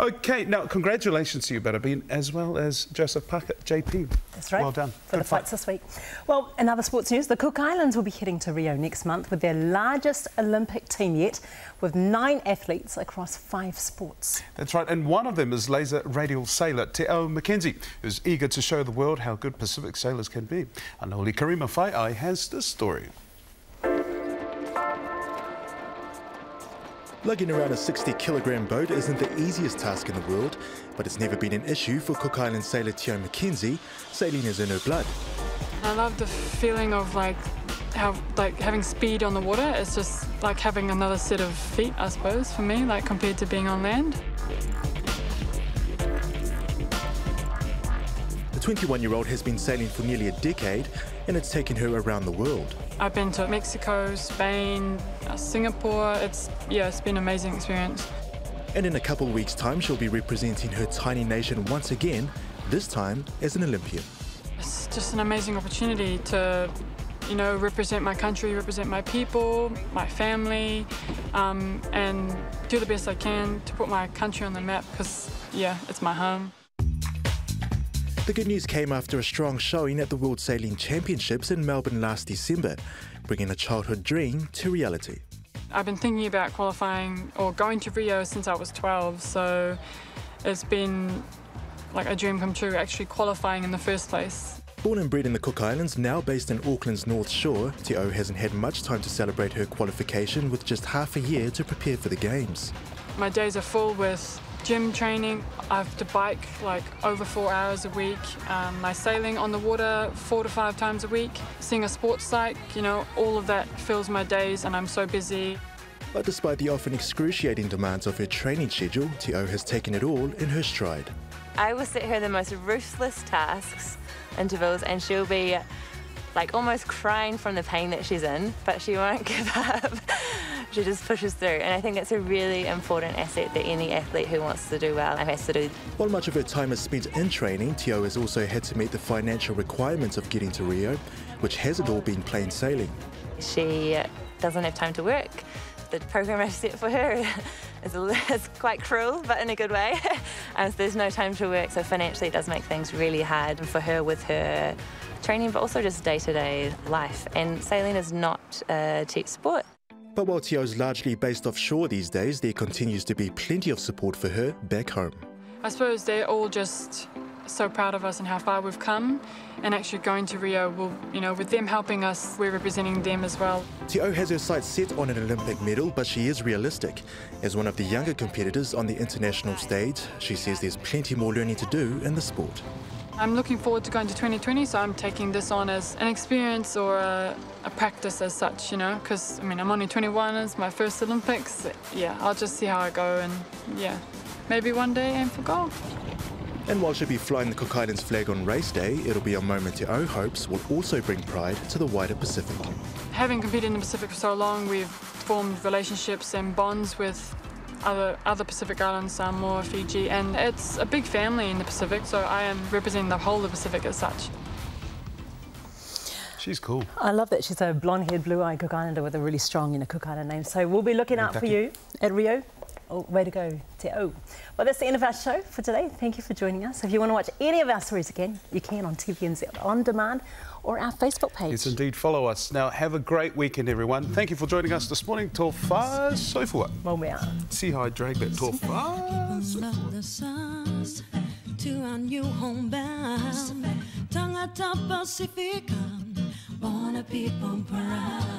Okay, now congratulations to you, Butterbean, as well as Joseph Puckett, JP. That's right. Well done. For Good the fight. fights this week. Well, in other sports news, the Cook Islands will be heading to Rio next month with their largest Olympic team yet, with nine athletes across five sports. That's right, and one of them is laser radial sailor Teau Mckenzie, who's eager to show the world how good Pacific sailors can be. Anoli Karima Fai'ai has this story. Lugging around a 60 kilogram boat isn't the easiest task in the world, but it's never been an issue for Cook Island sailor Teau McKenzie. Sailing is in her blood. I love the feeling of like how like having speed on the water. It's just like having another set of feet, I suppose, for me, like compared to being on land. The 21 year old has been sailing for nearly a decade and it's taken her around the world. I've been to Mexico, Spain, uh, Singapore. It's, yeah, it's been an amazing experience. And in a couple of weeks' time, she'll be representing her tiny nation once again, this time as an Olympian. It's just an amazing opportunity to, you know, represent my country, represent my people, my family, um, and do the best I can to put my country on the map because, yeah, it's my home. The good news came after a strong showing at the World Sailing Championships in Melbourne last December, bringing a childhood dream to reality. I've been thinking about qualifying or going to Rio since I was 12, so it's been like a dream come true actually qualifying in the first place. Born and bred in the Cook Islands, now based in Auckland's North Shore, Teau hasn't had much time to celebrate her qualification with just half a year to prepare for the Games. My days are full with gym training. I have to bike like over four hours a week. Um, my sailing on the water four to five times a week. Seeing a sports site, you know, all of that fills my days and I'm so busy. But despite the often excruciating demands of her training schedule, Teau has taken it all in her stride. I will set her the most ruthless tasks, intervals, and she'll be like almost crying from the pain that she's in, but she won't give up she just pushes through. And I think that's a really important asset that any athlete who wants to do well has to do. While much of her time is spent in training, Teau has also had to meet the financial requirements of getting to Rio, which hasn't all been plain sailing. She doesn't have time to work. The program I've set for her is, is quite cruel, but in a good way. and there's no time to work, so financially it does make things really hard for her with her training, but also just day-to-day -day life. And sailing is not a cheap sport. But while Te is largely based offshore these days, there continues to be plenty of support for her back home. I suppose they're all just so proud of us and how far we've come and actually going to Rio will you know with them helping us we're representing them as well. Te has her sights set on an Olympic medal but she is realistic. As one of the younger competitors on the international stage, she says there's plenty more learning to do in the sport. I'm looking forward to going to 2020, so I'm taking this on as an experience or a, a practice as such, you know, because, I mean, I'm only 21, it's my first Olympics. Yeah, I'll just see how I go and, yeah, maybe one day aim for gold. And while she'll be flying the Cook Islands flag on race day, it'll be a moment Teau hopes will also bring pride to the wider Pacific. Having competed in the Pacific for so long, we've formed relationships and bonds with other other Pacific islands, Samoa, Fiji, and it's a big family in the Pacific, so I am representing the whole of the Pacific as such. She's cool. I love that she's a blonde-haired, blue-eyed Cook Islander with a really strong, you know, Cook Island name. So we'll be looking out for you at Rio. Oh, way to go, Teau. Well, that's the end of our show for today. Thank you for joining us. If you want to watch any of our stories again, you can on TVNZ On Demand or our Facebook page. Yes, indeed. Follow us. Now, have a great weekend, everyone. Thank you for joining us this morning. Tofa Soifua. Well, we are. See how I drag that Tofa To our new homebound, Tagata Pasifika, born a people proud.